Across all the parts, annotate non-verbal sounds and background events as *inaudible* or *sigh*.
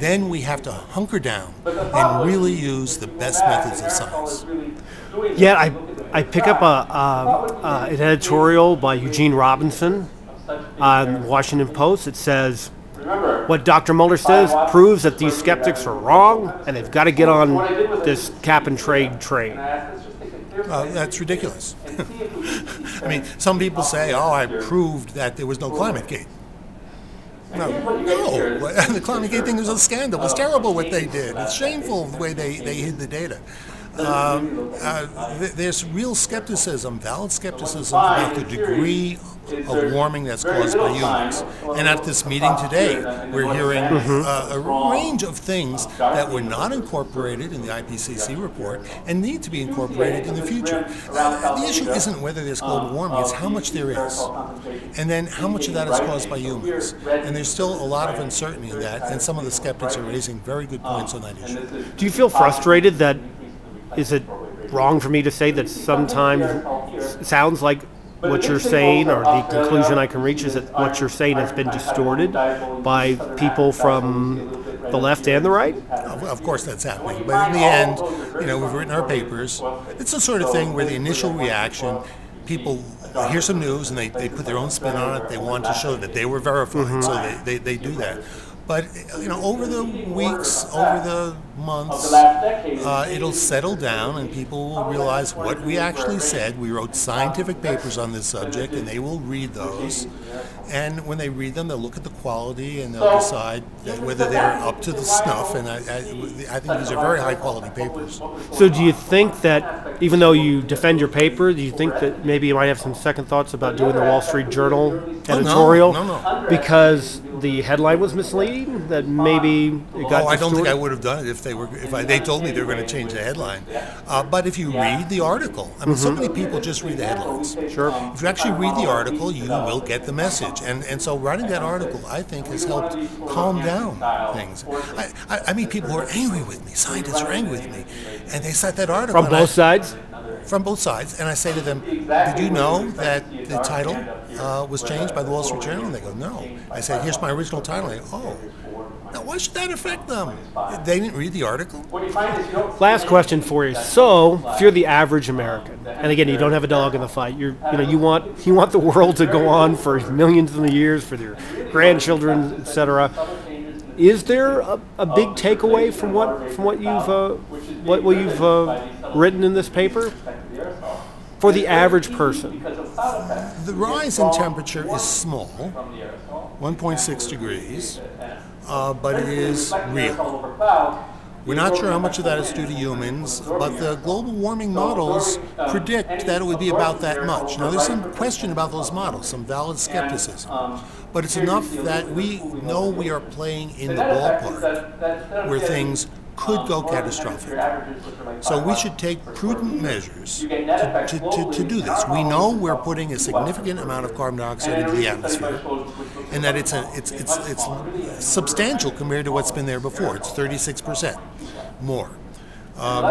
Then we have to hunker down and really use the best methods of science. Yeah, I, I pick up a, a, a, an editorial by Eugene Robinson on Washington Post. It says, what Dr. Muller says proves that these skeptics are wrong and they've got to get on this cap and trade train. Uh, that's ridiculous. *laughs* I mean, some people say, oh, I proved that there was no climate gate. No, no. *laughs* The climate gate thing was a scandal. It's terrible what they did. It's shameful the way they, they hid the data. Um, uh, th- there's real skepticism, valid skepticism about the degree of warming that's caused by humans. And at this meeting today, we're hearing uh, a range of things that were not incorporated in the IPCC report and need to be incorporated in the future. Uh, the issue isn't whether there's global warming, it's how much there is. And then how much of that is caused by humans. And there's still a lot of uncertainty in that, and some of the skeptics are raising very good points on that issue. Do you feel frustrated that is it wrong for me to say that sometimes sounds like what you're saying or the conclusion I can reach is that what you're saying has been distorted by people from the left and the right? Of, of course, that's happening. But in the end, you know, we've written our papers. It's the sort of thing where the initial reaction, people hear some news and they, they put their own spin on it. They want to show that they were verified, so mm-hmm. they, they, they do that. But you know, over the weeks, over the months, uh, it'll settle down, and people will realize what we actually said. We wrote scientific papers on this subject, and they will read those. And when they read them, they'll look at the quality, and they'll decide whether they're up to the snuff. And I, I, I think these are very high quality papers. So, do you think that even though you defend your paper, do you think that maybe you might have some second thoughts about doing the Wall Street Journal editorial? Oh, no, no, no. Because the headline was misleading. That maybe it got. Oh, I don't think? I would have done it if they were. If I, they told me they were going to change the headline. Uh, but if you read the article, I mean, so many people just read the headlines. Sure. If you actually read the article, you will get the message. And and so writing that article, I think, has helped calm down things. I, I, I mean, people who are angry with me. Scientists are angry with me, and they cite that article. From and I- both sides? from both sides, and I say to them, "Did you know that the title uh, was changed by the Wall Street Journal?" And they go, "No." I said, "Here's my original title." And they go, "Oh." Now, why should that affect them? They didn't read the article. Last question for you. So, if you're the average American, and again, you don't have a dog in the fight, you're, you know, you want you want the world to go on for millions of years for your grandchildren, etc. Is there a, a big takeaway from what from what you've uh, what, what you've uh, written in this paper for the average person? The rise in temperature is small, 1.6 degrees, uh, but it is real. We're not sure how much of that is due to humans, but the global warming models predict that it would be about that much. Now, there's some question about those models, some valid skepticism, but it's enough that we know we are playing in the ballpark where things could go catastrophic. So we should take prudent measures to, to, to, to do this. We know we're putting a significant amount of carbon dioxide into the atmosphere, and that it's, a, it's, it's, it's substantial compared to what's been there before. It's 36% more. Um,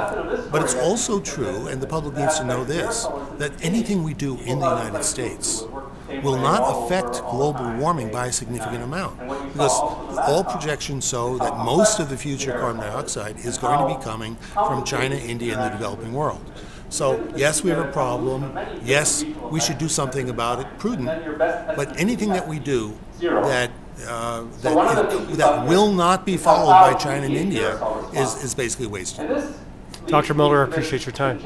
but it's also true, and the public needs to know this, that anything we do in the United States will not affect global warming by a significant amount. Because all projections show that most of the future carbon dioxide is going to be coming from China, India, and the developing world. So, yes, we have a problem. Yes, we should do something about it, prudent. But anything that we do that uh, that, is, that will not be followed by China and India is, is basically wasted. Dr. Muller, I appreciate your time.